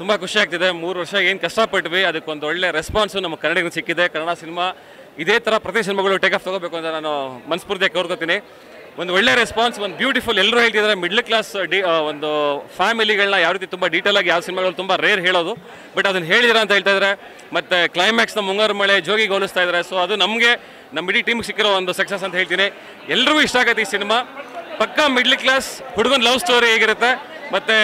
ತುಂಬ ಖುಷಿ ಆಗ್ತಿದೆ. ಮೂರು ವರ್ಷ ಏನು ಕಷ್ಟಪಟ್ವಿ, ಅದಕ್ಕೊಂದು ಒಳ್ಳೆ ರೆಸ್ಪಾನ್ಸು ನಮ್ಮ ಕನ್ನಡಿಗರು ಸಿಕ್ಕಿದೆ. ಕನ್ನಡ ಸಿನಿಮಾ ಇದೇ ಥರ ಪ್ರತಿ ಸಿನಿಮಾಗಳು ಟೇಕ್ ಆಫ್ ತಗೋಬೇಕು ಅಂತ ನಾನು ಮನಸ್ಫೂರ್ತಿಯಾಗಿ ಕೋರ್ಕೋತೀನಿ. ಒಂದು ಒಳ್ಳೆ ರೆಸ್ಪಾನ್ಸ್ ಒಂದು ಬ್ಯೂಟಿಫುಲ್ ಎಲ್ಲರೂ ಹೇಳ್ತಿದ್ದಾರೆ ಮಿಡ್ಲ್ ಕ್ಲಾಸ್ ಡಿ ಒಂದು ಫ್ಯಾಮಿಲಿಗಳನ್ನ ಯಾವ ರೀತಿ ತುಂಬ ಡೀಟೇಲಾಗಿ ಯಾವ ಸಿನಿಮಾಗಳು ತುಂಬ ರೇರ್ ಹೇಳೋದು. ಬಟ್ ಅದನ್ನು ಹೇಳಿದಿರ ಅಂತ ಹೇಳ್ತಾ ಇದ್ದಾರೆ ಮತ್ತು ಕ್ಲೈಮ್ಯಾಕ್ಸ್ನ ಮುಂಗಾರು ಮಳೆ ಜೋಗಿಗೆ ಹೋಲಿಸ್ತಾ ಇದ್ದಾರೆ ಸೊ ಅದು ನಮಗೆ ನಮ್ಮ ಇಡೀ ಟೀಮ್ಗೆ ಸಿಕ್ಕಿರೋ ಒಂದು ಸಕ್ಸಸ್ ಅಂತ ಹೇಳ್ತೀನಿ. ಎಲ್ರಿಗೂ ಇಷ್ಟ ಆಗುತ್ತೆ ಈ ಸಿನಿಮಾ. ಪಕ್ಕಾ ಮಿಡ್ಲ್ ಕ್ಲಾಸ್ ಹುಡುಗನ ಲವ್ ಸ್ಟೋರಿ ಹೇಗಿರುತ್ತೆ. ಮತ್ತು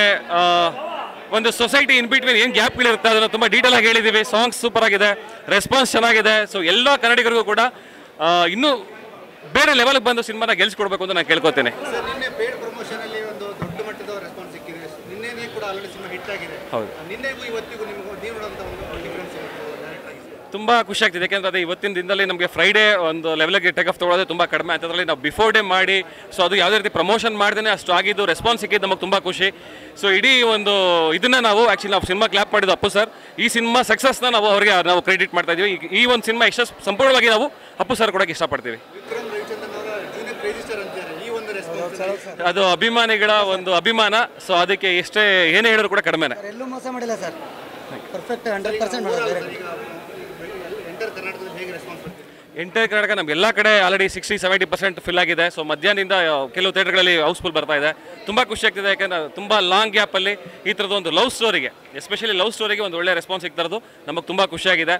ಒಂದು ಸೊಸೈಟಿ ಇನ್ ಬಿಟ್ವೀನ್ ಏನು ಗ್ಯಾಪ್ ಗ್ಯಾಪ್ಗಳಿರುತ್ತೆ ಅದನ್ನು ತುಂಬ ಡೀಟೇಲ್ ಆಗಿ ಹೇಳಿದ್ದೀವಿ ಸಾಂಗ್ಸ್ ಸೂಪರ್ ಆಗಿದೆ. ರೆಸ್ಪಾನ್ಸ್ ಚೆನ್ನಾಗಿದೆ. ಸೊ ಎಲ್ಲ ಕನ್ನಡಿಗರಿಗೂ ಕೂಡ ಇನ್ನೂ ಬೇರೆ ಲೆವೆಲ್ಗೆ ಬಂದು ಸಿನಿಮಾನ ಗೆಲ್ಸ್ಕೊಡ್ಬೇಕು ಅಂತ ನಾನು ಕೇಳ್ಕೊತೇನೆ. ಹೌದು. ತುಂಬ ಖುಷಿ ಆಗ್ತಿದೆ. ಯಾಕೆಂದ್ರೆ ಅದೇ ಇವತ್ತಿನ ದಿನದಲ್ಲಿ ನಮಗೆ ಫ್ರೈಡೇ ಒಂದು ಲೆವೆಲ್ಗೆ ಟೇಕ್ ಆಫ್ ತೊಗೊಳೋದೇ ತುಂಬ ಕಡಿಮೆ. ಅಂತದ್ರಲ್ಲಿ ನಾವು ಬಿಫೋರ್ ಡೇ ಮಾಡಿ ಸೊ ಅದು ಯಾವುದೇ ರೀತಿ ಪ್ರಮೋಷನ್ ಮಾಡ್ದೇ ಅಷ್ಟು ಆಗಿದ್ದು ರೆಸ್ಪಾನ್ಸ್ ಸಿಕ್ಕಿದ್ದು ನಮಗೆ ತುಂಬ ಖುಷಿ. ಸೊ ಇಡೀ ಒಂದು ಇದನ್ನ ನಾವು ಆ್ಯಕ್ಚುಲಿ ನಾವು ಸಿನಿಮಾ ಕ್ಲಾಪ್ ಮಾಡಿದ್ದು ಅಪ್ಪು ಸರ್ ಈ ಸಿನಿಮಾ ಸಕ್ಸಸ್ನ ನಾವು ಅವರಿಗೆ ನಾವು ಕ್ರೆಡಿಟ್ ಮಾಡ್ತಾ ಇದೀವಿ ಈ- ಈ ಒಂದು ಸಿನಿಮಾ ಯಶಸ್ ಸಂಪೂರ್ಣವಾಗಿ ನಾವು ಅಪ್ಪು ಸರ್ ಕೊಡೋಕೆ ಇಷ್ಟಪಡ್ತೀವಿ. ವಿಕ್ರಮ್ ರವಿಚಂದ್ರನ್ ಅವರ ಜೂನಿಯರ್ ರಿಜಿಸ್ಟರ್ ಅಂತಾರೆ? ಈ ಒಂದು ರೆಸ್ಪಾನ್ಸ್ ಅದು ಅಭಿಮಾನಿಗಳ ಒಂದು ಅಭಿಮಾನ. ಸೊ ಅದಕ್ಕೆ ಎಷ್ಟೇ ಏನೇ ಹೇಳಿದ್ರು ಕೂಡ ಕಡಿಮೆನೇ. ಸರ್ ಎಲ್ಲೂ ಮೋಸ ಮಾಡಿಲ್ಲ sir perfect hundred percent entire Karnataka ನಮ್ಗೆ ಎಲ್ಲ ಕಡೆ already sixty seventy percent fill ಆಗಿದೆ. ಸೊ ಮಧ್ಯಾಹ್ನದಿಂದ ಕೆಲವು ಥಿಯೇಟರ್ಗಳಲ್ಲಿ ಹೌಸ್ಫುಲ್ ಬರ್ತಾ ಇದೆ. ತುಂಬ ಖುಷಿ ಆಗ್ತಿದೆ ಯಾಕಂದ್ರೆ ತುಂಬ ಲಾಂಗ್ ಗ್ಯಾಪಲ್ಲಿ ಈ ಥರದ್ದು ಒಂದು ಲವ್ ಸ್ಟೋರಿಗೆ ಎಸ್ಪೆಷಲಿ ಲವ್ ಸ್ಟೋರಿಗೆ ಒಂದು ಒಳ್ಳೆ ರೆಸ್ಪಾನ್ಸ್ ಸಿಗ್ತಾ ಇರೋದು ನಮಗೆ ತುಂಬ ಖುಷಿಯಾಗಿದೆ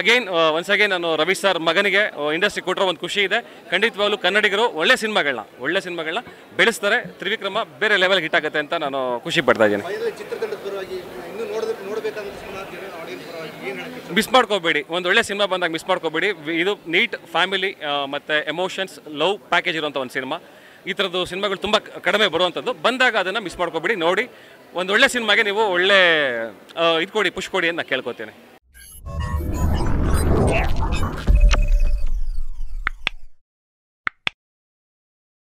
ಅಗೈನ್ ಒನ್ಸ್ ಅಗೈನ್ ನಾನು ರವಿ ಸರ್ ಮಗನಿಗೆ ಇಂಡಸ್ಟ್ರಿ ಕೊಟ್ಟರೋ ಒಂದು ಖುಷಿ ಇದೆ. ಖಂಡಿತವಾಗ್ಲೂ ಕನ್ನಡಿಗರು ಒಳ್ಳೆ ಸಿನಿಮಾಗಳನ್ನ ಒಳ್ಳೆ ಸಿನಿಮಾಗಳನ್ನ ಬೆಳೆಸ್ತಾರೆ. ತ್ರಿವಿಕ್ರಮ ಬೇರೆ ಲೆವೆಲ್ಗೆ ಹಿಟ್ ಆಗುತ್ತೆ ಅಂತ ನಾನು ಖುಷಿ ಪಡ್ತಾ ಇದ್ದೀನಿ. ಮಿಸ್ ಮಾಡ್ಕೋಬೇಡಿ. ಒಂದು ಒಳ್ಳೆ ಸಿನಿಮಾ ಬಂದಾಗ ಮಿಸ್ ಮಾಡ್ಕೋಬೇಡಿ. ಇದು ನೀಟ್ ಫ್ಯಾಮಿಲಿ ಮತ್ತು ಎಮೋಷನ್ಸ್ ಲವ್ ಪ್ಯಾಕೇಜ್ ಇರುವಂಥ ಒಂದು ಸಿನಿಮಾ. ಈ ಥರದ್ದು ಸಿನಿಮಾಗಳು ತುಂಬ ಕಡಿಮೆ ಬರುವಂಥದ್ದು ಬಂದಾಗ ಅದನ್ನು ಮಿಸ್ ಮಾಡ್ಕೋಬೇಡಿ. ನೋಡಿ, ಒಂದು ಒಳ್ಳೆ ಸಿನಿಮಾಗೆ ನೀವು ಒಳ್ಳೆ ಇದು ಕೊಡಿ ಪುಷ್ ಕೊಡಿ ಅಂತ ಕೇಳ್ಕೊತೀನಿ.